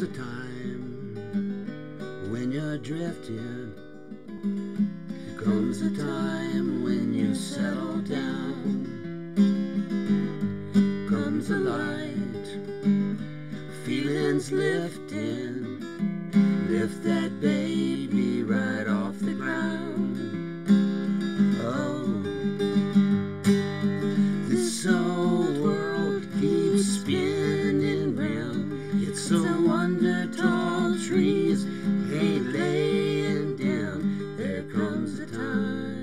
comes a time when you're drifting. There comes a time when you settle down. Comes a light, feelings lifting. Lift that time.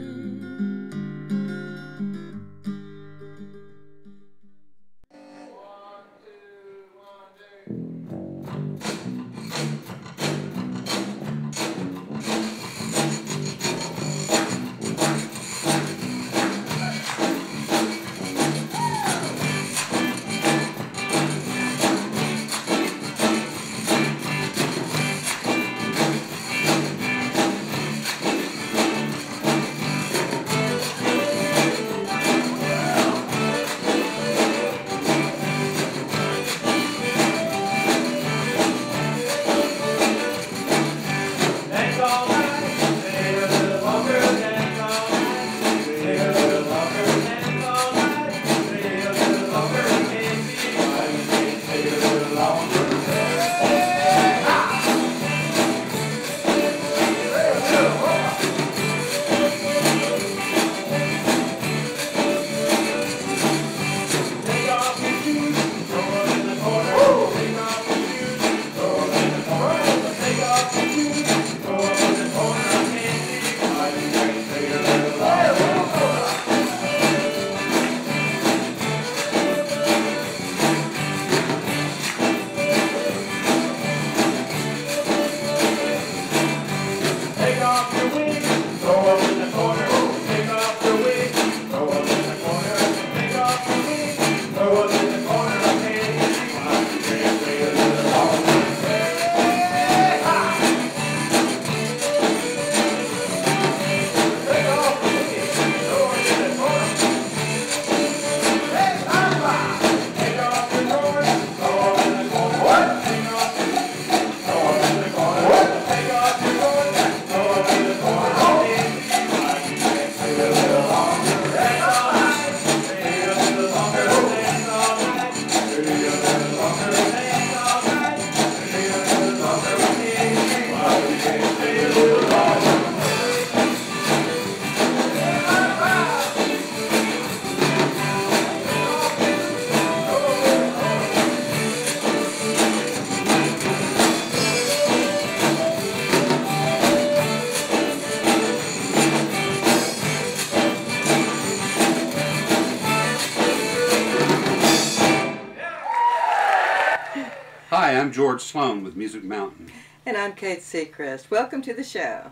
George Sloan with Music Mountain. And I'm Kate Seacrest. Welcome to the show.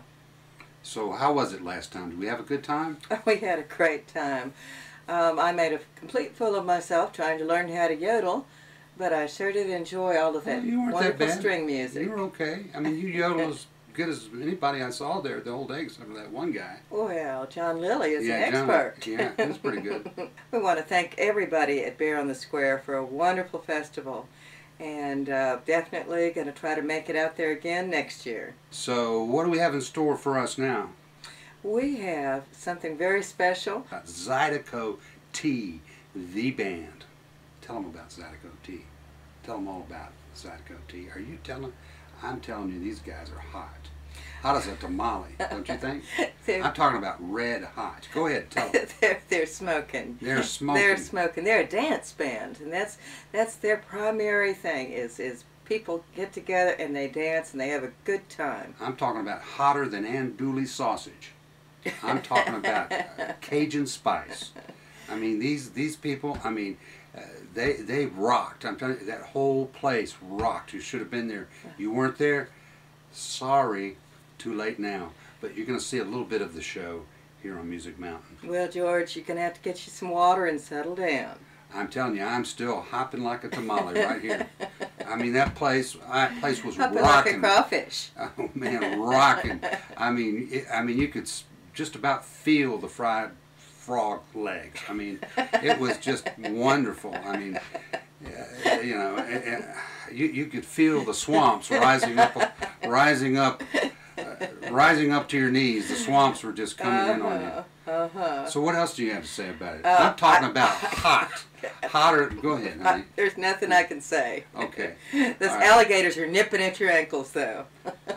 So, how was it last time? Did we have a good time? We had a great time. Um, I made a complete fool of myself trying to learn how to yodel, but I sure did enjoy all of that Well, that wonderful bad. string music. You were okay. I mean, you yodel as good as anybody I saw there the whole day, except for that one guy. Well, John Lilly is yeah, an John- expert. yeah, that's pretty good. we want to thank everybody at Bear on the Square for a wonderful festival. And uh, definitely going to try to make it out there again next year. So, what do we have in store for us now? We have something very special. About Zydeco T, the band. Tell them about Zydeco T. Tell them all about Zydeco T. Are you telling? I'm telling you, these guys are hot. Hot as a tamale, don't you think? I'm talking about red hot. Go ahead, tell them. they're, they're smoking. They're smoking. They're smoking. They're a dance band, and that's that's their primary thing. Is is people get together and they dance and they have a good time. I'm talking about hotter than andouille sausage. I'm talking about uh, Cajun spice. I mean, these these people. I mean, uh, they they rocked. I'm telling you, that whole place rocked. You should have been there. You weren't there. Sorry, too late now. But you're going to see a little bit of the show here on Music Mountain. Well, George, you're gonna have to get you some water and settle down. I'm telling you, I'm still hopping like a tamale right here. I mean, that place, that place was Hopping like a crawfish. Oh man, rocking! I mean, it, I mean, you could just about feel the fried frog legs. I mean, it was just wonderful. I mean, uh, you know, eh, eh, you, you could feel the swamps rising up, rising up, rising up to your knees. The swamps were just coming in on you. Uh-huh. So what else do you have to say about it? Uh, I'm talking I- about hot, hotter. Go ahead, Uh, honey. there's nothing I can say. Okay, Those All right. alligators are nipping at your ankles, though.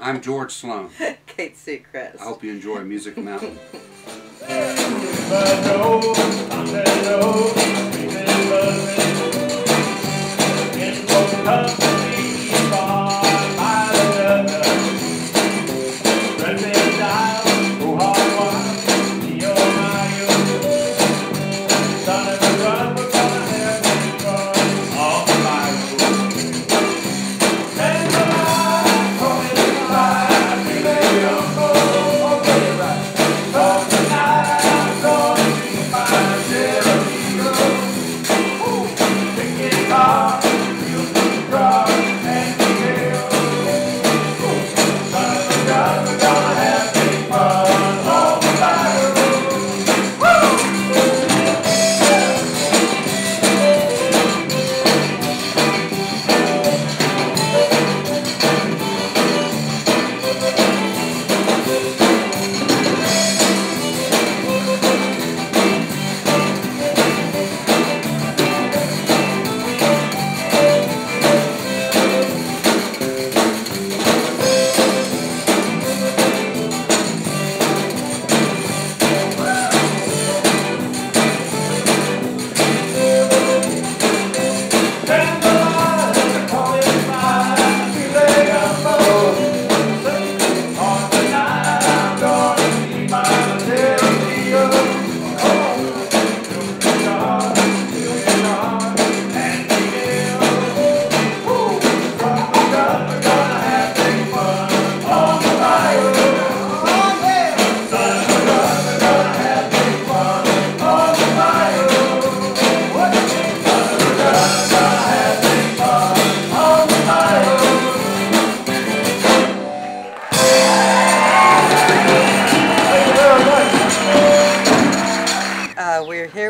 I'm George Sloan. Kate Seacrest. I hope you enjoy Music Mountain. But no, I said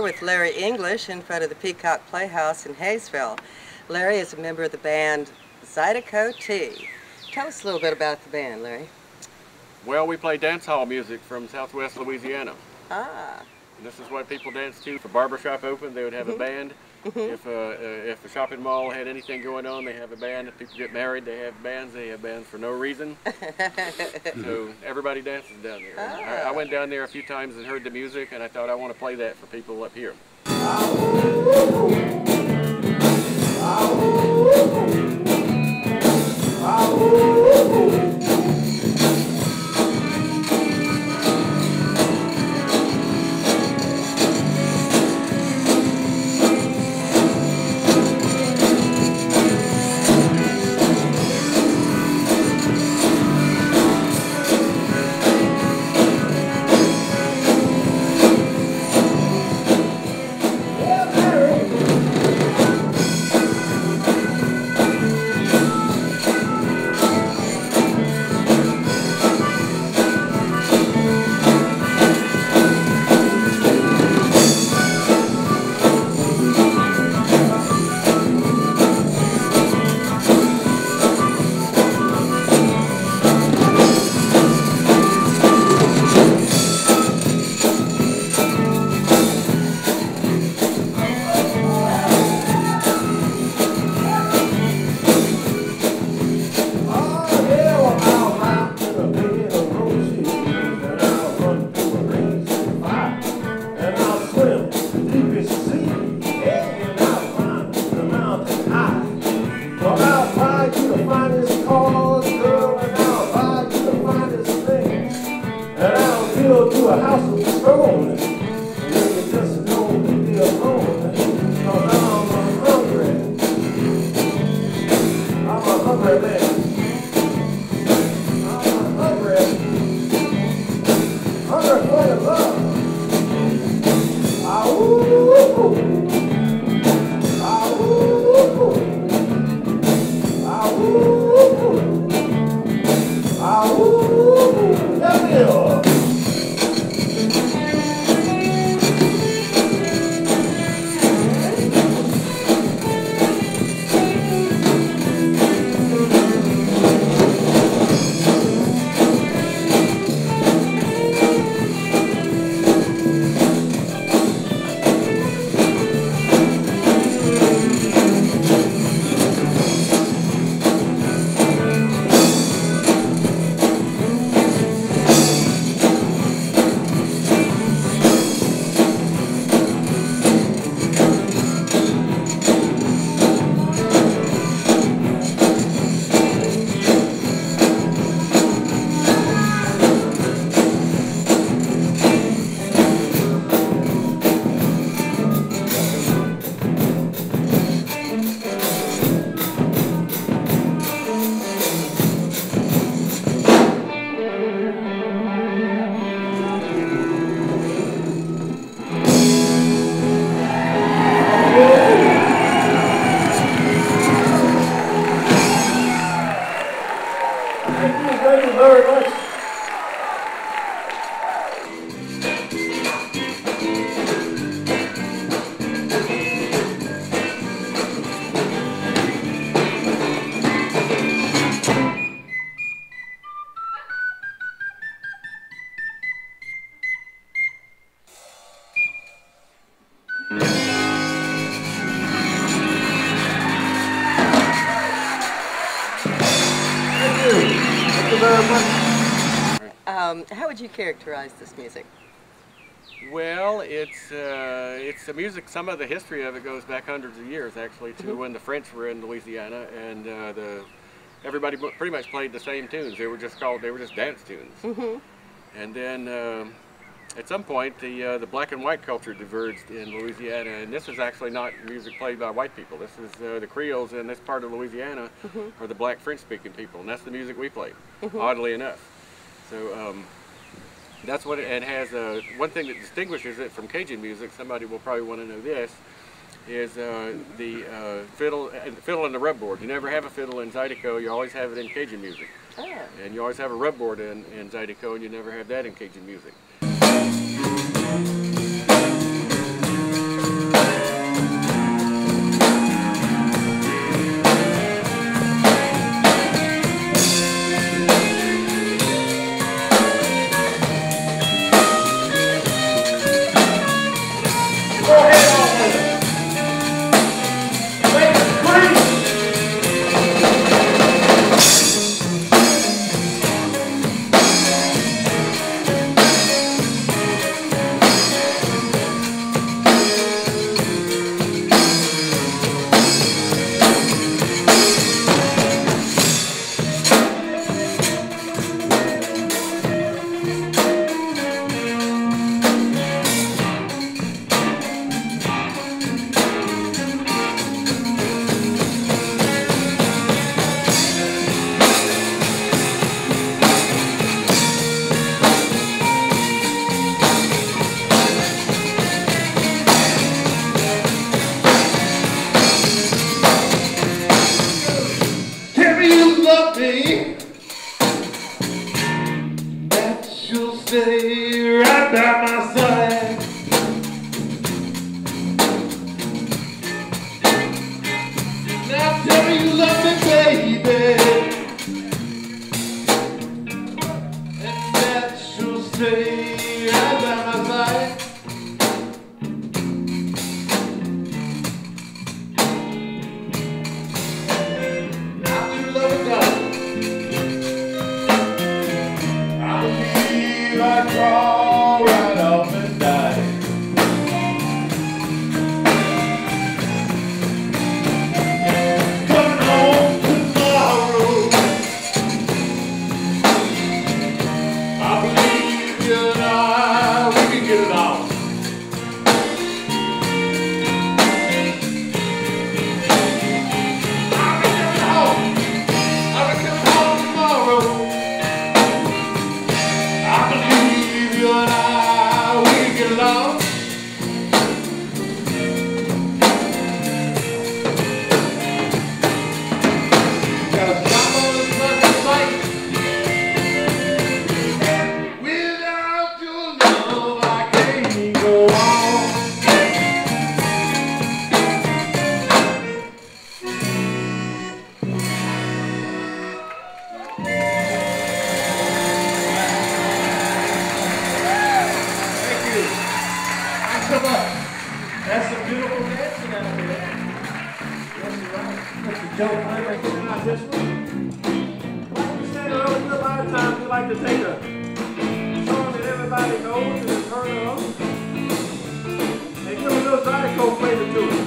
with Larry English in front of the Peacock Playhouse in Hayesville. Larry is a member of the band Zydeco T. Tell us a little bit about the band, Larry. Well, we play dance hall music from Southwest Louisiana. Ah, This is what people dance to. If a barber opened, they would have a band. If uh, uh, if a shopping mall had anything going on, they have a band. If people get married, they have bands. They have bands for no reason. so everybody dances down there. I, I went down there a few times and heard the music, and I thought I want to play that for people up here. To Thank you very much. Um, how would you characterize this music? Well, it's uh, it's the music. Some of the history of it goes back hundreds of years, actually, to when the French were in Louisiana, and uh, the everybody pretty much played the same tunes. They were just called they were just dance tunes. Mm-hmm. And then um at some point, the uh, the black and white culture diverged in Louisiana, and this is actually not music played by white people. This is uh, the Creoles in this part of Louisiana, Mm-hmm. are the black French-speaking people, and that's the music we played. Oddly enough, so. Um, that's what it, it has. Uh, one thing that distinguishes it from Cajun music. Somebody will probably want to know this. Is uh, the uh, fiddle, uh, the fiddle and the rub board. You never have a fiddle in Zydeco. You always have it in Cajun music, Oh. and you always have a rub board in, in Zydeco, and you never have that in Cajun music. That's some beautiful dancing out there. Yes, you're right. Mr. Joe, I recognize this one. Like we said earlier, a lot of times we like to take a song that everybody knows and has heard of. And give a little Zydeco flavor to it.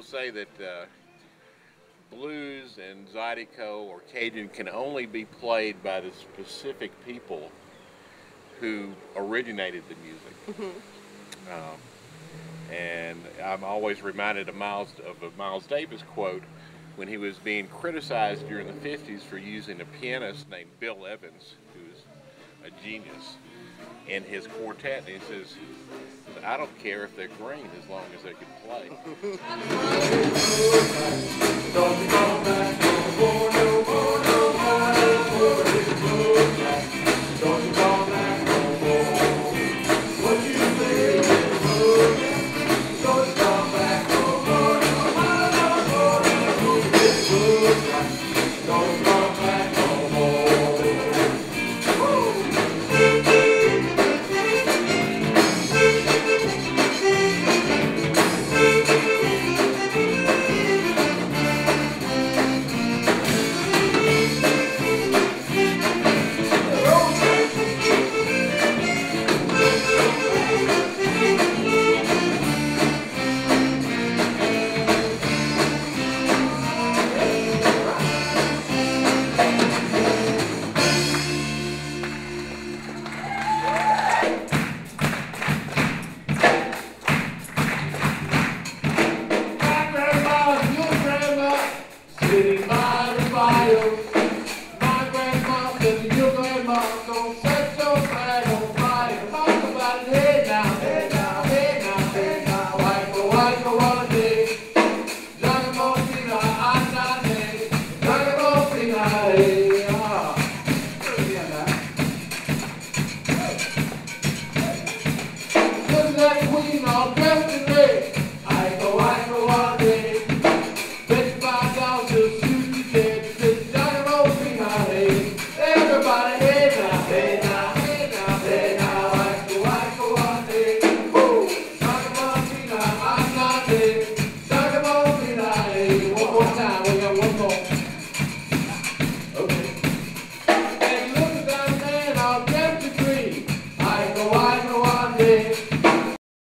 Will say that uh, blues and Zydeco or Cajun can only be played by the specific people who originated the music. Um, and I'm always reminded of Miles of a Miles Davis quote when he was being criticized during the 50s for using a pianist named Bill Evans, who was a genius, in his quartet. And he says, I don't care if they're green as long as they can play.